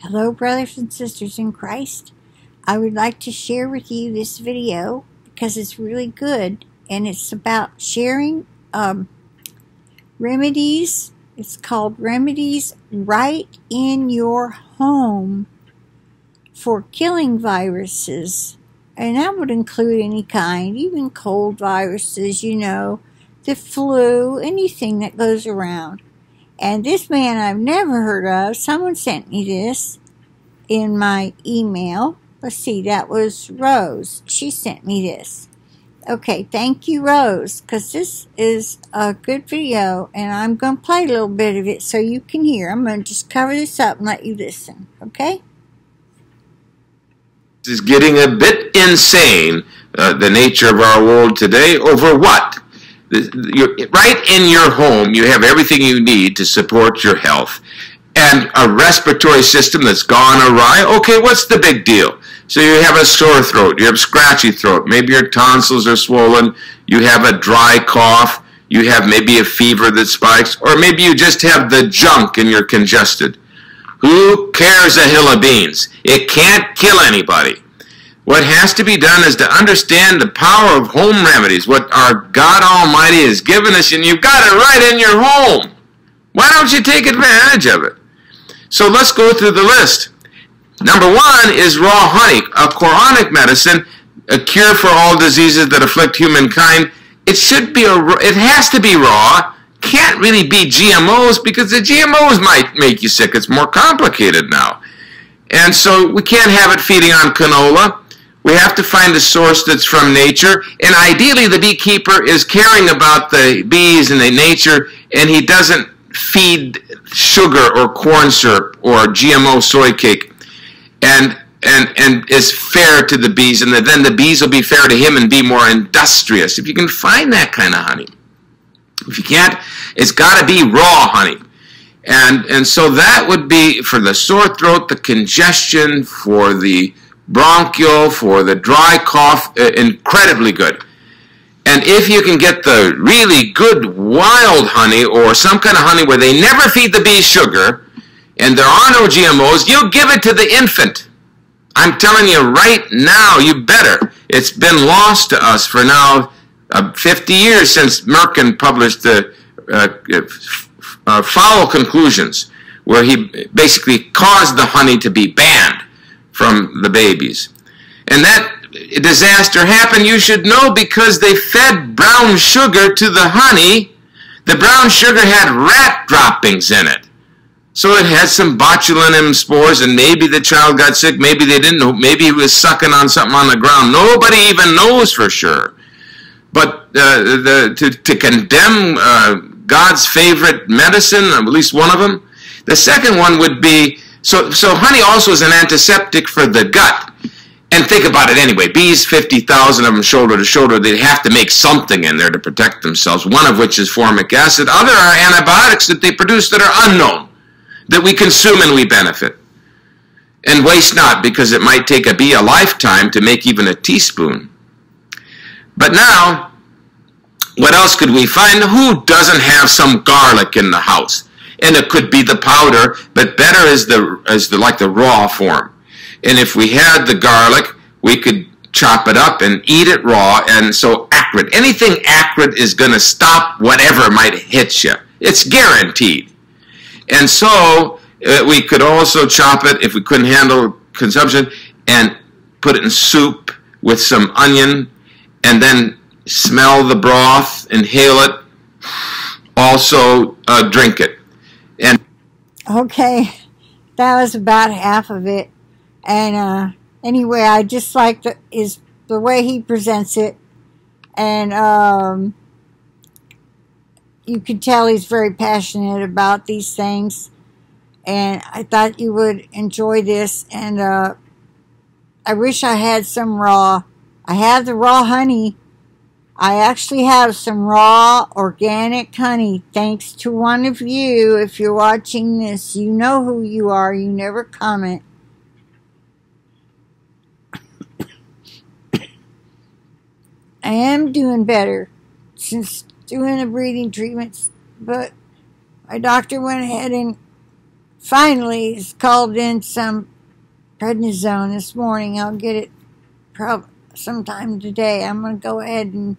Hello, brothers and sisters in Christ. I would like to share with you this video because it's really good and it's about sharing um, remedies. It's called Remedies Right in Your Home for Killing Viruses. And that would include any kind, even cold viruses, you know, the flu, anything that goes around. And this man I've never heard of, someone sent me this in my email. Let's see, that was Rose. She sent me this. Okay, thank you, Rose, because this is a good video, and I'm going to play a little bit of it so you can hear. I'm going to just cover this up and let you listen, okay? Is getting a bit insane, uh, the nature of our world today, over what? Right in your home, you have everything you need to support your health. And a respiratory system that's gone awry, okay, what's the big deal? So you have a sore throat, you have scratchy throat, maybe your tonsils are swollen, you have a dry cough, you have maybe a fever that spikes, or maybe you just have the junk and you're congested. Who cares a hill of beans? It can't kill anybody. What has to be done is to understand the power of home remedies, what our God Almighty has given us, and you've got it right in your home. Why don't you take advantage of it? So let's go through the list. Number one is raw honey, a Quranic medicine, a cure for all diseases that afflict humankind. It should be a, it has to be raw. Can't really be GMOs because the GMOs might make you sick. It's more complicated now. And so we can't have it feeding on canola. We have to find a source that's from nature, and ideally the beekeeper is caring about the bees and the nature, and he doesn't feed sugar or corn syrup or GMO soy cake, and and and is fair to the bees, and then the bees will be fair to him and be more industrious. If you can find that kind of honey, if you can't, it's got to be raw honey. And, and so that would be for the sore throat, the congestion, for the bronchial, for the dry cough, uh, incredibly good. And if you can get the really good wild honey or some kind of honey where they never feed the bees sugar and there are no GMOs, you give it to the infant. I'm telling you right now, you better. It's been lost to us for now uh, 50 years since Merkin published the uh, uh, foul conclusions where he basically caused the honey to be banned from the babies. And that disaster happened, you should know, because they fed brown sugar to the honey. The brown sugar had rat droppings in it. So it had some botulinum spores, and maybe the child got sick, maybe they didn't know, maybe he was sucking on something on the ground. Nobody even knows for sure. But uh, the, to, to condemn uh, God's favorite medicine, at least one of them, the second one would be so, so honey also is an antiseptic for the gut. And think about it anyway. Bees, 50,000 of them shoulder to shoulder, they have to make something in there to protect themselves, one of which is formic acid. Other are antibiotics that they produce that are unknown, that we consume and we benefit. And waste not, because it might take a bee a lifetime to make even a teaspoon. But now, what else could we find? Who doesn't have some garlic in the house? And it could be the powder, but better is the is the like the raw form. And if we had the garlic, we could chop it up and eat it raw. And so acrid, anything acrid is going to stop whatever might hit you. It's guaranteed. And so uh, we could also chop it if we couldn't handle consumption and put it in soup with some onion and then smell the broth, inhale it, also uh, drink it. And okay, that was about half of it. And uh, anyway, I just like the is the way he presents it, and um, you can tell he's very passionate about these things. And I thought you would enjoy this. And uh, I wish I had some raw. I have the raw honey I actually have some raw organic honey thanks to one of you. If you're watching this, you know who you are. You never comment. I am doing better since doing the breathing treatments, but my doctor went ahead and finally called in some prednisone this morning. I'll get it probably sometime today. I'm going to go ahead and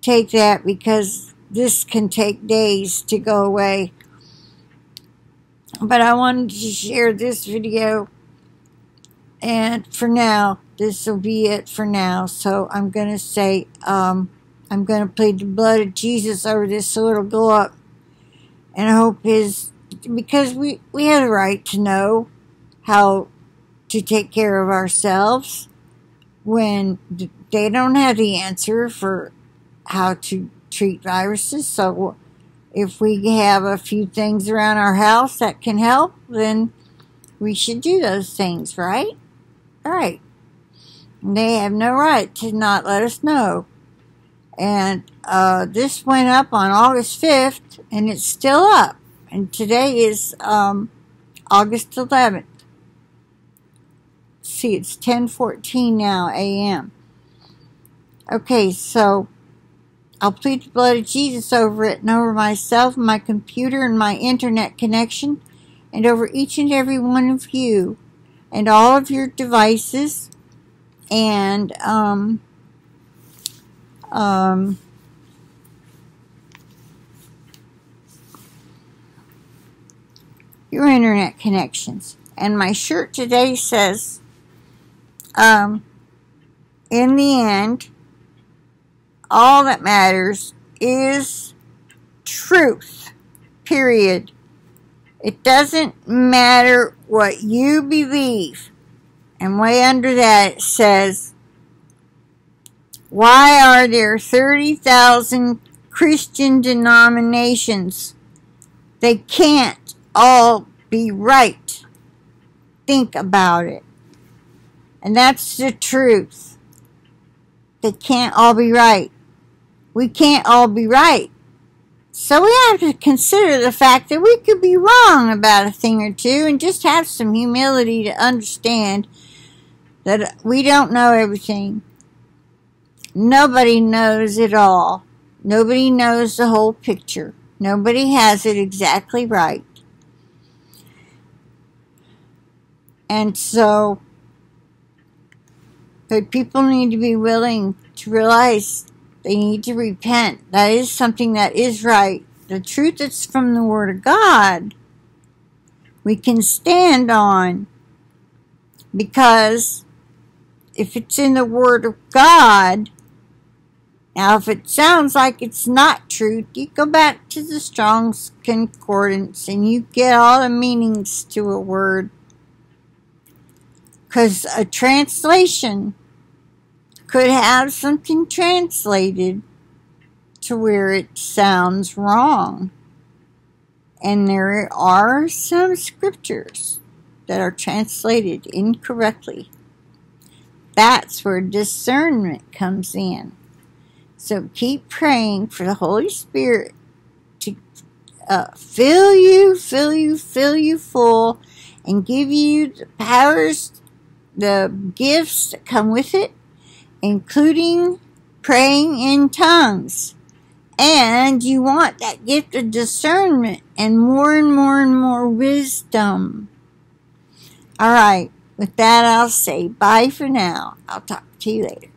take that because this can take days to go away. But I wanted to share this video. And for now, this will be it for now. So I'm going to say, um, I'm going to plead the blood of Jesus over this so it'll go up. And I hope his, because we, we have a right to know how to take care of ourselves when they don't have the answer for how to treat viruses. So if we have a few things around our house that can help, then we should do those things, right? All right. They have no right to not let us know. And uh, this went up on August 5th, and it's still up. And today is um, August 11th. See, it's 10:14 now a.m. Okay, so I'll plead the blood of Jesus over it and over myself, my computer, and my internet connection, and over each and every one of you, and all of your devices, and um, um, your internet connections. And my shirt today says, um, in the end, all that matters is truth, period. It doesn't matter what you believe. And way under that it says, why are there 30,000 Christian denominations? They can't all be right. Think about it. And that's the truth. They can't all be right. We can't all be right. So we have to consider the fact that we could be wrong about a thing or two and just have some humility to understand that we don't know everything Nobody knows it all. Nobody knows the whole picture. Nobody has it exactly right. And so, but people need to be willing to realize they need to repent. That is something that is right. The truth that's from the Word of God, we can stand on because if it's in the Word of God, now, if it sounds like it's not truth, you go back to the Strong's Concordance and you get all the meanings to a word. Because a translation could have something translated to where it sounds wrong. And there are some scriptures that are translated incorrectly. That's where discernment comes in. So keep praying for the Holy Spirit to uh, fill you, fill you, fill you full, and give you the powers, the gifts that come with it, including praying in tongues. And you want that gift of discernment and more and more and more wisdom. All right. With that, I'll say bye for now. I'll talk to you later.